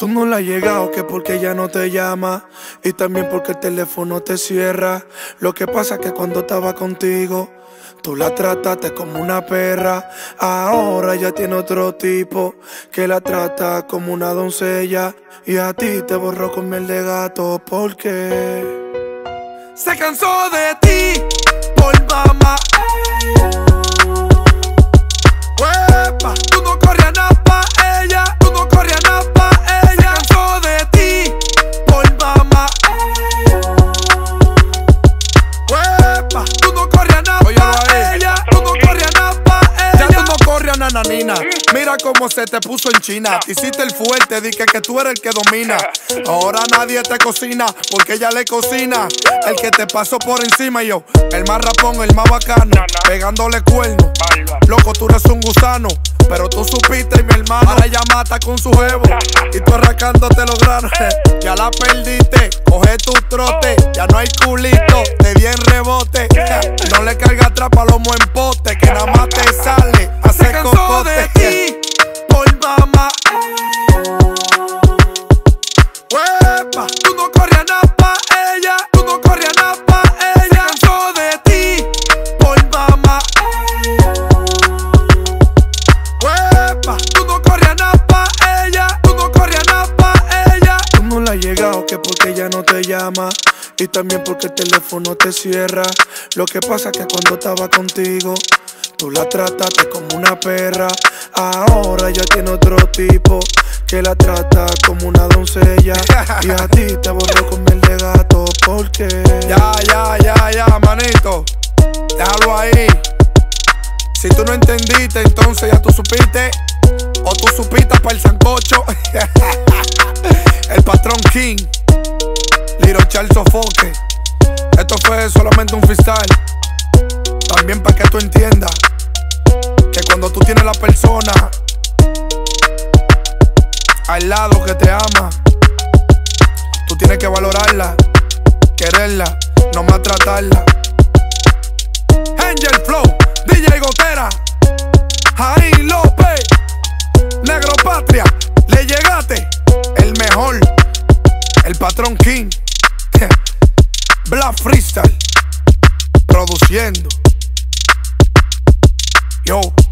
tú, no le has llegado que porque ella no te llama y también porque el teléfono te cierra. Lo que pasa es que cuando estaba contigo, tú la trataste como una perra. Ahora ya tiene otro tipo que la trata como una doncella y a ti te borró con miel de gato porque se cansó de ti por mamá. Mira cómo se te puso en China. Te hiciste el fuerte, dije que tú eres el que domina. Ahora nadie te cocina, porque ella le cocina. El que te pasó por encima, yo, el más rapón, el más bacano. Pegándole cuernos. Loco, tú eres un gusano. Pero tú supiste y mi hermano ahora ella mata con su huevo. Y tú arrancándote los granos. Ya la perdiste, coge tu trote. Ya no hay culito, te di en de ti, por mamá. Huepa, tú no corrías nada pa' ella, tú no corrías nada pa' ella. Se cansó de ti, por mamá. Huepa, tú no corrías nada pa' ella, tú no corrías nada pa' ella. Tú no le has llegado que porque ella no te llama y también porque el teléfono te cierra. Lo que pasa que cuando estaba contigo Tú la trataste como una perra, ahora ya tiene otro tipo que la trata como una doncella. Y a ti te borró con miel de gato, porque. Ya, ya, ya, ya, manito. Déjalo ahí. Si tú no entendiste, entonces ya tú supiste. O tú supiste para el sancocho. el patrón King. Little Charles Sofoque. Esto fue solamente un freestyle. También para que tú entiendas que cuando tú tienes la persona al lado que te ama, tú tienes que valorarla, quererla, no maltratarla. Angel Flow, DJ Gotera, Jari López, Negro Patria, le llegaste, el mejor, el patrón King, Black Freestyle, produciendo. Yo.